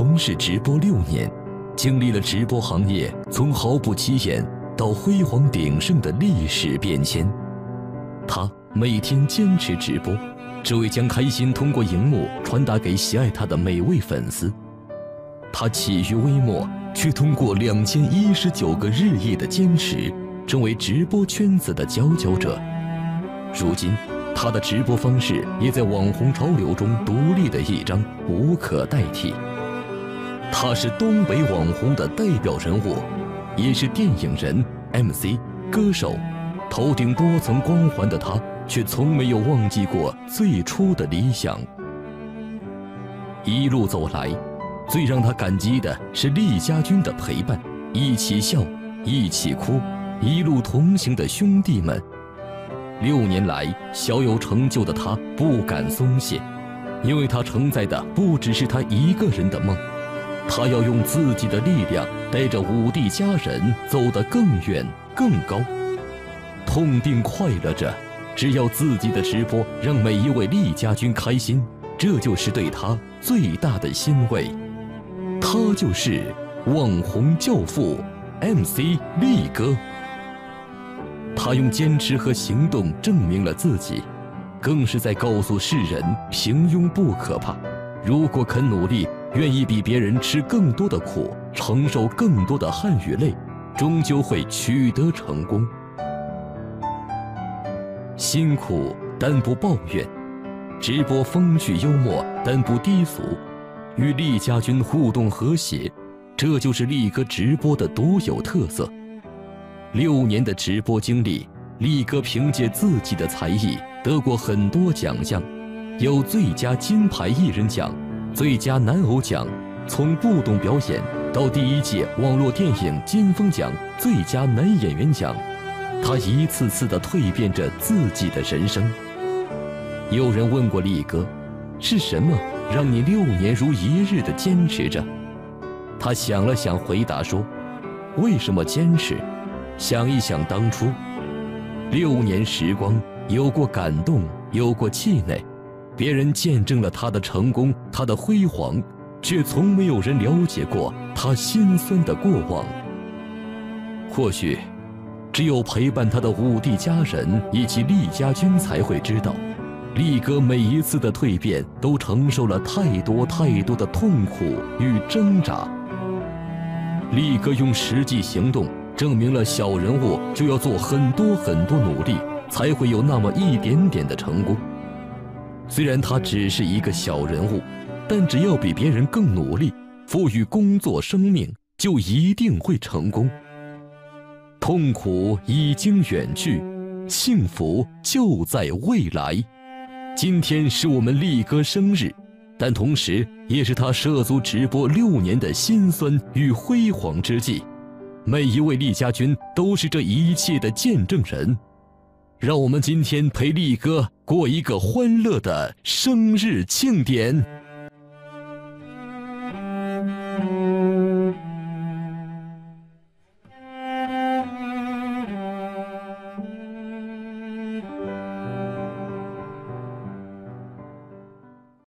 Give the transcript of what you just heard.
从事直播六年，经历了直播行业从毫不起眼到辉煌鼎盛的历史变迁。他每天坚持直播，只为将开心通过荧幕传达给喜爱他的每位粉丝。他起于微末，却通过两千一十九个日夜的坚持，成为直播圈子的佼佼者。如今，他的直播方式也在网红潮流中独立的一张，无可代替。他是东北网红的代表人物，也是电影人、MC、歌手，头顶多层光环的他，却从没有忘记过最初的理想。一路走来，最让他感激的是厉家军的陪伴，一起笑，一起哭，一路同行的兄弟们。六年来，小有成就的他不敢松懈，因为他承载的不只是他一个人的梦，他要用自己的力量带着五帝家人走得更远更高。痛并快乐着，只要自己的直播让每一位厉家军开心，这就是对他最大的欣慰。他就是网红教父，MC 力哥。他用坚持和行动证明了自己，更是在告诉世人：平庸不可怕，如果肯努力，愿意比别人吃更多的苦，承受更多的汗与泪，终究会取得成功。辛苦但不抱怨，直播风趣幽默但不低俗，与厉家军互动和谐，这就是力哥直播的独有特色。六年的直播经历，力哥凭借自己的才艺得过很多奖项，有最佳金牌艺人奖、最佳男偶奖，从不懂表演到第一届网络电影金风奖最佳男演员奖，他一次次的蜕变着自己的人生。有人问过力哥，是什么让你六年如一日的坚持着？他想了想，回答说：“为什么坚持？”想一想当初，六年时光，有过感动，有过气馁，别人见证了他的成功，他的辉煌，却从没有人了解过他心酸的过往。或许，只有陪伴他的五帝家人以及厉家军才会知道，厉哥每一次的蜕变都承受了太多太多的痛苦与挣扎。力哥用实际行动。证明了小人物就要做很多很多努力，才会有那么一点点的成功。虽然他只是一个小人物，但只要比别人更努力，赋予工作生命，就一定会成功。痛苦已经远去，幸福就在未来。今天是我们力哥生日，但同时也是他涉足直播六年的辛酸与辉煌之际。每一位力家军都是这一切的见证人，让我们今天陪力哥过一个欢乐的生日庆典。